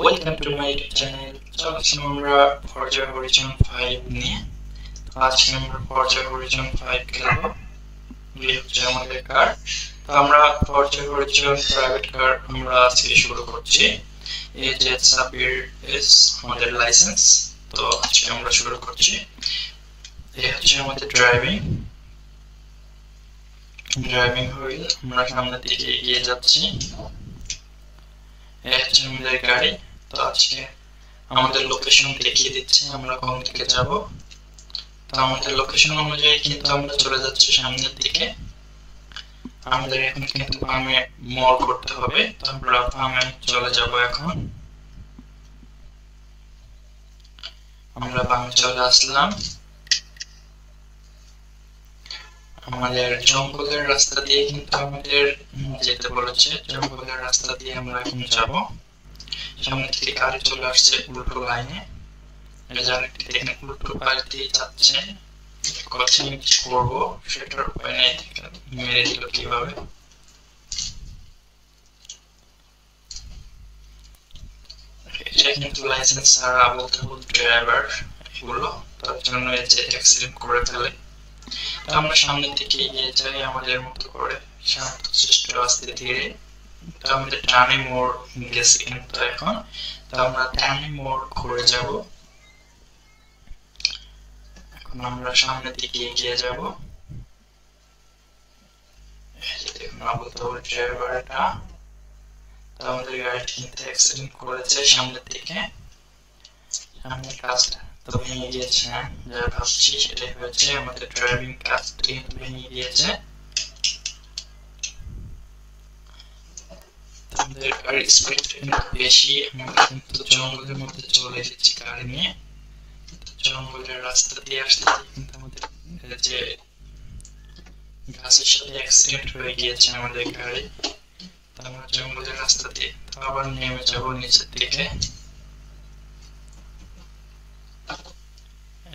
Welcome to my YouTube channel চলো আজকে আমরা ফরজা হরিজন 5 নিয়ে। তো আজকে আমরা ফরজা হরিজন 5 খেলব এই হচ্ছে কার তো আমরা ফরজা হরিজন প্রাইভেট কার আমরা আজকে শুরু করছি। এই যে সাবির এস আমাদের লাইসেন্স তো আজকে আমরা শুরু করছি। এই হচ্ছে আমাদের ড্রাইভিং ড্রাইভিং হুইল আমরা সামনের দিকে এগিয়ে যাচ্ছি। হচ্ছে আমাদের গাড়ি তো আজকে আমাদের লোকেশন দেখিয়ে দিচ্ছে, আমরা কোন দিকে যাব। তো আমাদের লোকেশন অনুযায়ী কিন্তু আমরা চলে যাচ্ছি সামনের দিকে। আমাদের এখন কিন্তু বামে মোড় করতে হবে, তো আমরা বামে চলে যাব এখন। আমরা বামে চলে আসলাম। আমাদের জঙ্গলের রাস্তা দিয়ে কিন্তু আমাদের যেতে বলেছে। জঙ্গলের রাস্তা দিয়ে আমরা এখন যাব। সামনে থেকে গাড়ি চলে আসছে উল্টো লাইনে। আরেকটি দেখেন উল্টো পাশ দিয়ে যাচ্ছে। কথা কিছু করব। সেটার উপায় নেই, মেরে দিল কীভাবে? এটা কিন্তু লাইসেন্স ছাড়া বলতে বলতে ড্রাইভার এগুলো তার জন্য যে অ্যাক্সিডেন্ট করে ফেলে। আমরা সামনের দিকে এগিয়ে যাই আমাদের মতো করে। শান্ত ধীরে। তো আমাদের কিন্তু এখন। তো আমরা ঘুরে যাব। এখন আমরা সামনের দিকে এগিয়ে যাব। তো আমাদের গাড়িটি কিন্তু অ্যাক্সিডেন্ট করেছে সামনের দিকে। সামনের কাজটা। তো ভেঙে গিয়েছে যা ভাবছি সেটাই হয়েছে আমাদের ড্রাইভিং কাজটি ভেঙে গিয়েছে আমাদের গাড়ির স্পিড বেশি আমরা কিন্তু জঙ্গলের মধ্যে চলে এসেছি গাড়ি নিয়ে জঙ্গলের রাস্তা দিয়ে আসতে কিন্তু আমাদের যে গাছের সাথে অ্যাক্সিডেন্ট হয়ে গিয়েছে আমাদের গাড়ি আমরা জঙ্গলের রাস্তা দিয়ে আবার নেমে যাব নিচের দিকে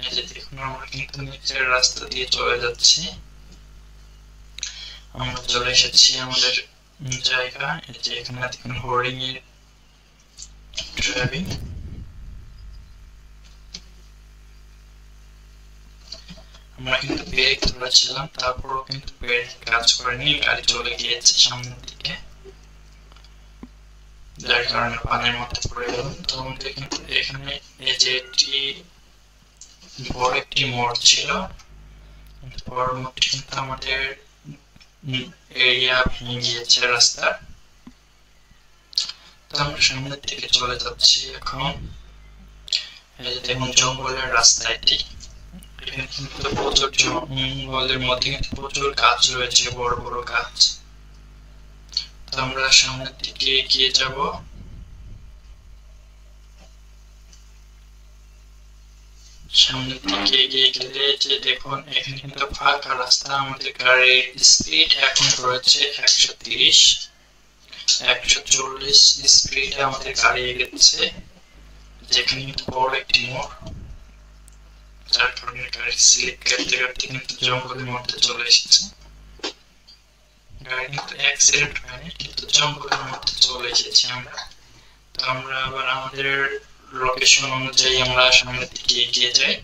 এই যে দেখুন আমরা কিন্তু নিচের রাস্তা দিয়ে চলে যাচ্ছি। আমরা চলে এসেছি আমাদের জায়গা, এই এখানে দেখুন হোর্ডিং এর ড্রাইভিং আমরা কিন্তু ব্রেক ধরেছিলাম তারপরও কিন্তু ব্রেক কাজ করেনি, গাড়ি চলে গিয়েছে সামনের দিকে। যার কারণে পানির মধ্যে পড়ে গেল তো আমাদের কিন্তু এখানে এই যে বড় একটি মোড় ছিল। বড় কিন্তু আমাদের এরিয়া ভেঙে গিয়েছে রাস্তার তো আমরা সামনের দিকে চলে যাচ্ছি এখন। দেখুন, জঙ্গলের রাস্তা এটি। কিন্তু প্রচুর জঙ্গলের মধ্যে কিন্তু প্রচুর গাছ রয়েছে, বড় বড় গাছ। তো আমরা সামনের দিকে এগিয়ে যাব। সামনের দিকে এগিয়ে গেলে যে দেখুন, এখানে কিন্তু ফাঁকা রাস্তা, আমাদের গাড়ির স্পিড এখন রয়েছে একশো তিরিশ, একশো চল্লিশ স্পিডে আমাদের গাড়ি এগেছে যেখানে কিন্তু বড় একটি মোড়। যার কারণে গাড়ি স্লিপ কাটতে কাটতে কিন্তু জঙ্গলের মধ্যে চলে এসেছে। গাড়ি কিন্তু অ্যাক্সিডেন্ট হয়নি, কিন্তু জঙ্গলের মধ্যে চলে এসেছি আমরা। তো আমরা আবার আমাদের লোকেশন অনুযায়ী আমরা সামনের দিকে এগিয়ে যাই।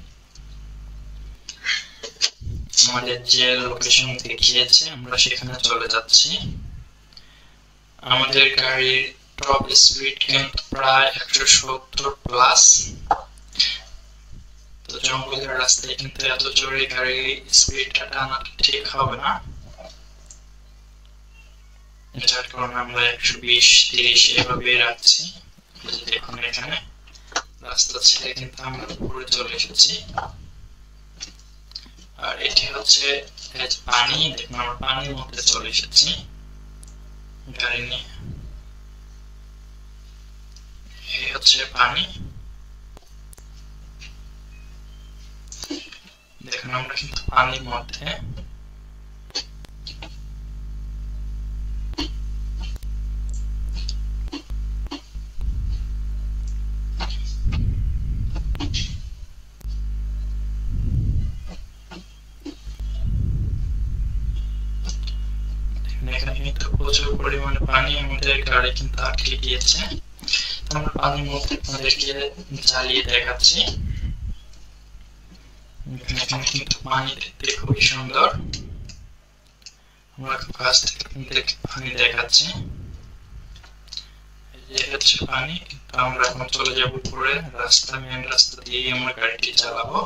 আমাদের যে লোকেশন দেখিয়েছে, আমরা সেখানে চলে যাচ্ছি। আমাদের গাড়ির টপ স্পিড কিন্তু প্রায় একশো সত্তর প্লাস তো জঙ্গলের রাস্তায় কিন্তু এত জোরে গাড়ির স্পিডটা টানা ঠিক হবে না। যার কারণে আমরা একশো বিশ, তিরিশ এভাবে রাখছি। দেখুন এখানে। রাস্তা ছেড়ে কিন্তু আমরা উপরে চলে এসেছি। আর এটি হচ্ছে পানি, দেখুন আমরা পানির মধ্যে চলে এসেছি। গাড়ি নিয়ে। এই হচ্ছে পানি। দেখুন আমরা কিন্তু পানির মধ্যে প্রচুর পরিমাণে পানি আমাদের গাড়ি কিন্তু আটকে গিয়েছে। আমরা পানির মধ্যে আপনাদেরকে জ্বালিয়ে দেখাচ্ছি। কিন্তু পানি দেখতে খুবই সুন্দর। আমরা কাছ থেকে পানি দেখাচ্ছি। হচ্ছে পানি, কিন্তু আমরা এখন চলে যাব উপরে। রাস্তা মেন রাস্তা দিয়ে আমরা গাড়িটি চালাবো।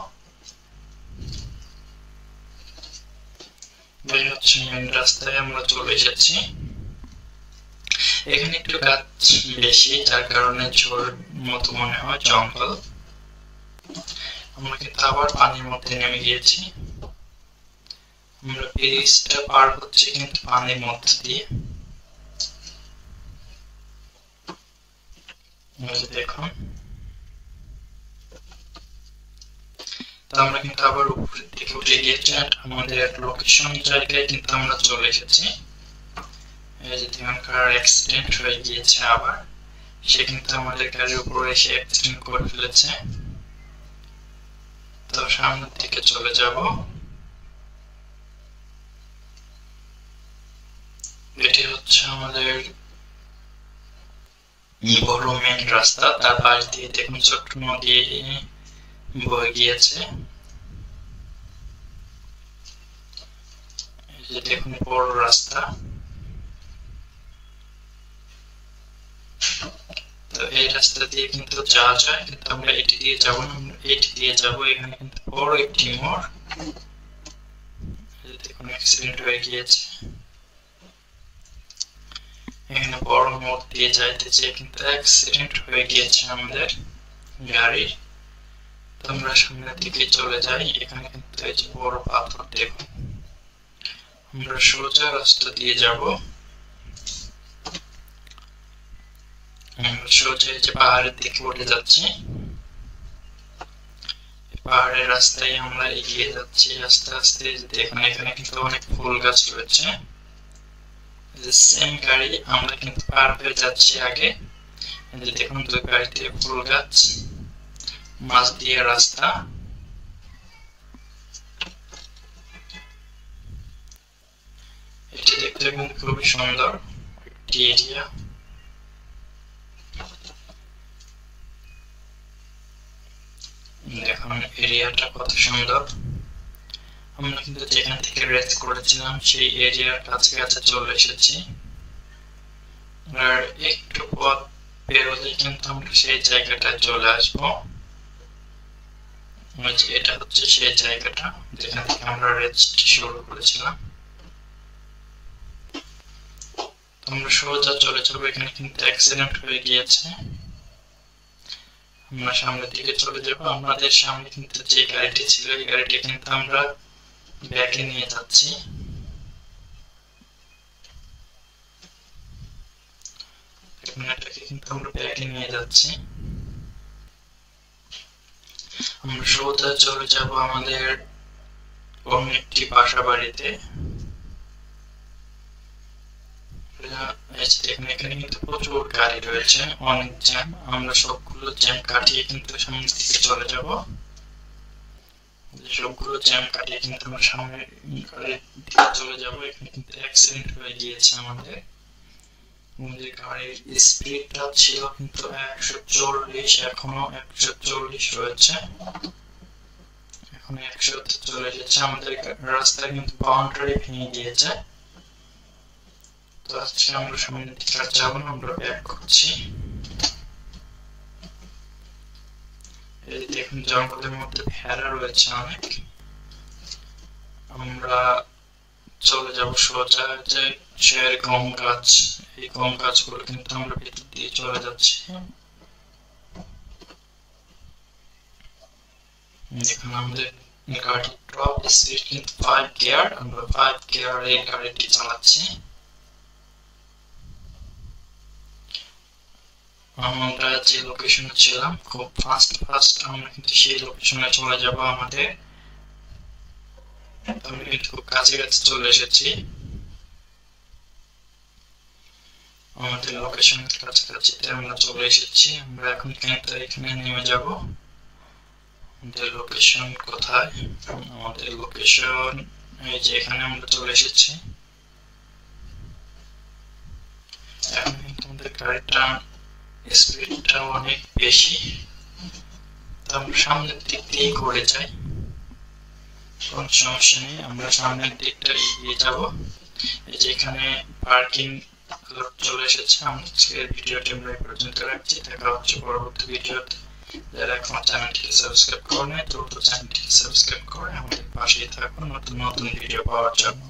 এই হচ্ছে মেন রাস্তায় আমরা চলে এসেছি এখানে একটু গাছ বেশি, যার কারণে ঝোর মতো মনে হয়, জঙ্গল। আমরা কিন্তু আবার পানির মধ্যে নেমে গিয়েছি। আমরা পার হচ্ছে কিন্তু পানির মধ্যে দিয়ে। দেখুন। আমরা কিন্তু আবার উপরের দিকে উঠে গিয়েছি আমাদের লোকেশন জায়গায় কিন্তু আমরা চলে এসেছি। এই যে দেখুন কার অ্যাক্সিডেন্ট হয়ে গিয়েছে আবার, সে কিন্তু আমাদের গাড়ির উপরে এসে অ্যাক্সিডেন্ট করে ফেলেছে। তো সামনের দিকে চলে যাব। এটি হচ্ছে আমাদের বড় মেন রাস্তা। তার পাশ দিয়ে দেখুন ছোট্ট নদী বয়ে গিয়েছে। দেখুন বড় রাস্তা। তো এই রাস্তা দিয়ে কিন্তু যাওয়া যায়। কিন্তু আমরা এটি দিয়ে যাব এটি দিয়ে যাব। এখানে কিন্তু বড় একটি মোড়। দেখুন অ্যাক্সিডেন্ট হয়ে গিয়েছে। এখানে বড় মোড় দিয়ে যাইতেছে কিন্তু অ্যাক্সিডেন্ট হয়ে গিয়েছে আমাদের গাড়ির তো আমরা সামনের দিকে চলে যাই। এখানে কিন্তু এই যে বড় পাথর, দেখুন। আমরা সোজা রাস্তা দিয়ে যাব। পাহাড়ের দিকে উঠে যাচ্ছি পাহাড়ের রাস্তায় আমরা এগিয়ে যাচ্ছি, আস্তে আস্তে দেখুন এখানে কিন্তু অনেক ফুল গাছ রয়েছে। সেম গাড়ি, আমরা কিন্তু পার হয়ে যাচ্ছি আগে। দেখুন, দুই গাড়িতে ফুল গাছ, মাছ দিয়ে রাস্তা। এটি দেখতে খুবই সুন্দর, একটি এরিয়া দেখুন এরিয়াটা কত সুন্দর? আমরা কিন্তু যেখান থেকে রেস করেছিলাম, সেই এরিয়ার কাছাকাছি চলে এসেছি। আর একটু পথ বেরোলে কিন্তু আমরা সেই জায়গাটায় চলে আসব। এটা হচ্ছে সেই জায়গাটা, যেখান থেকে আমরা রেসটি শুরু করেছিলাম। আমরা সোজা চলে যাব, এখানে কিন্তু অ্যাক্সিডেন্ট হয়ে গিয়েছে। আমরা সামনের দিকে চলে যাব। আমাদের সামনে কিন্তু যে গাড়িটি ছিল, এই গাড়িটি কিন্তু আমরা ব্যাকে নিয়ে যাচ্ছি। কিন্তু আমরা ব্যাকে নিয়ে যাচ্ছি। আমরা সোজা চলে যাব আমাদের অন্য একটি বাসা বাড়িতে। এখানে কিন্তু প্রচুর গাড়ি রয়েছে, অনেক জ্যাম, আমরা সবগুলো জ্যাম কাটিয়ে কিন্তু সামনের দিকে চলে যাব। সবগুলো জ্যাম কাটিয়ে কিন্তু আমরা সামনের দিকে চলে যাব, এখানে কিন্তু অ্যাক্সিডেন্ট হয়ে গিয়েছে আমাদের। আমাদের গাড়ির স্পিডটা ছিল কিন্তু একশো চল্লিশ, এখনও একশো চল্লিশ রয়েছে। এখন একশো চলে এসেছে আমাদের রাস্তায় কিন্তু বাউন্ডারি ভেঙে গিয়েছে। আজকে আমরা দিকে আর যাব আমরা ব্যাক করছি দেখুন জঙ্গলের মধ্যে ভেড়া রয়েছে অনেক আমরা চলে যাব সোজা যে শেয়ার গম গাছ এই গম গাছগুলো কিন্তু আমরা ভিতর দিয়ে চলে যাচ্ছি দেখুন আমাদের গাড়ি টপ স্পিড কিন্তু ফাইভ গিয়ার আমরা ফাইভ গিয়ার এই গাড়িটি চালাচ্ছি আমরা যে লোকেশনে ছিলাম, খুব ফাস্ট ফাস্ট আমরা কিন্তু সেই লোকেশনে চলে যাব আমাদের। আমি কিন্তু খুব কাছাকাছি চলে এসেছি। আমাদের লোকেশনের কাছাকাছি আমরা চলে এসেছি। আমরা এখন কিন্তু এখানে নেমে যাব। আমাদের লোকেশন কোথায়? আমাদের লোকেশন এই যে এখানে আমরা চলে এসেছি। এখন কিন্তু আমাদের গাড়িটা স্পিডটা অনেক বেশি। সামনের দিক দিয়ে করে যাই। কোন সমস্যা নেই, আমরা সামনের দিকটা এগিয়ে যাব। এই যে এখানে পার্কিং চলে এসেছে। আজকের ভিডিওটি আমরা পর্যন্ত রাখছি। দেখা হচ্ছে পরবর্তী ভিডিওতে। যারা এখন চ্যানেলটিকে সাবস্ক্রাইব করে নেয় দ্রুত চ্যানেলটিকে সাবস্ক্রাইব করে আমাদের পাশেই থাকুন। নতুন নতুন ভিডিও পাওয়ার জন্য।